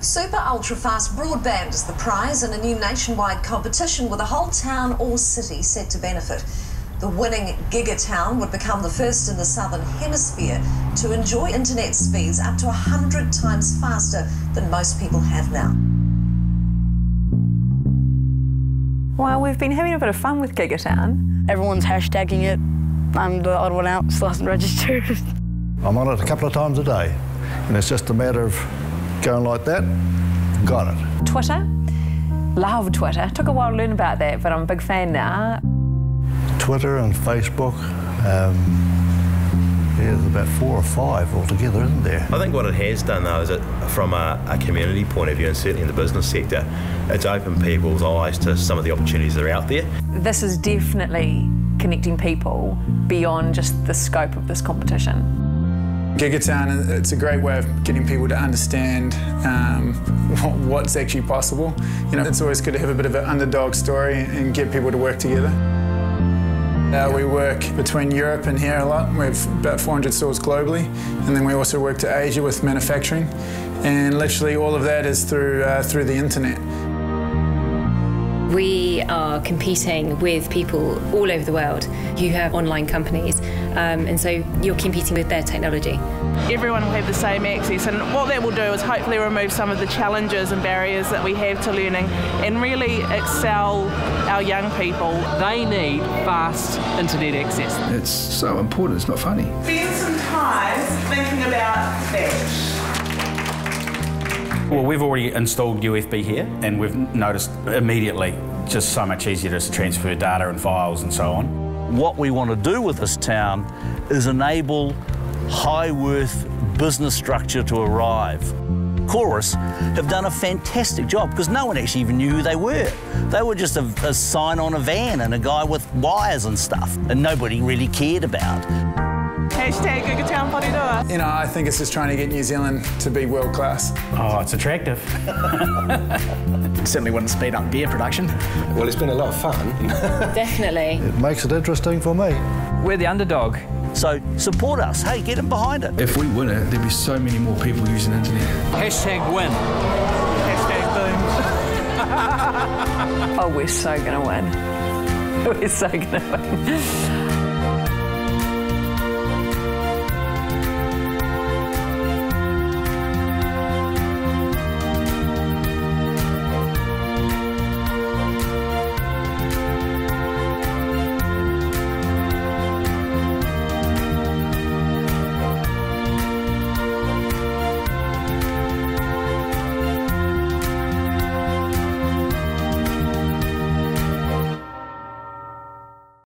Super ultra fast broadband is the prize in a new nationwide competition with a whole town or city set to benefit. The winning Gigatown would become the first in the southern hemisphere to enjoy internet speeds up to 100 times faster than most people have now. Well, we've been having a bit of fun with Gigatown. Everyone's hashtagging it. I'm the odd one out, still hasn't registered. I'm on it a couple of times a day, and it's just a matter of going like that, got it. Twitter, love Twitter. Took a while to learn about that, but I'm a big fan now. Twitter and Facebook. Um, yeah, there's about four or five altogether, isn't there? I think what it has done, though, is it from a, a, community point of view, and certainly in the business sector, it's opened people's eyes to some of the opportunities that are out there. This is definitely connecting people beyond just the scope of this competition. Gigatown, it's a great way of getting people to understand um, what's actually possible. You know, it's always good to have a bit of an underdog story and get people to work together. Uh, we work between Europe and here a lot. We have about 400 stores globally, and then we also work to Asia with manufacturing. And literally all of that is through uh, through the internet. We are competing with people all over the world who have online companies, um, and so you're competing with their technology. Everyone will have the same access, and what that will do is hopefully remove some of the challenges and barriers that we have to learning and really excel our young people. They need fast internet access. It's so important, it's not funny. Spend some time thinking about that. Well, we've already installed UFB here, and we've noticed immediately just so much easier to transfer data and files and so on. What we want to do with this town is enable high worth business structure to arrive. Chorus have done a fantastic job because no one actually even knew who they were. They were just a, a sign on a van and a guy with wires and stuff, and nobody really cared about. Hashtag Gigatown Porirua. You know, I think it's just trying to get New Zealand to be world class. Oh, it's attractive. Certainly wouldn't speed up beer production. Well, it's been a lot of fun. Definitely. It makes it interesting for me. We're the underdog. So support us. Hey, get them behind it. If we win it, there'd be so many more people using the internet. Hashtag win. Hashtag boom. oh, we're so going to win. We're so going to win.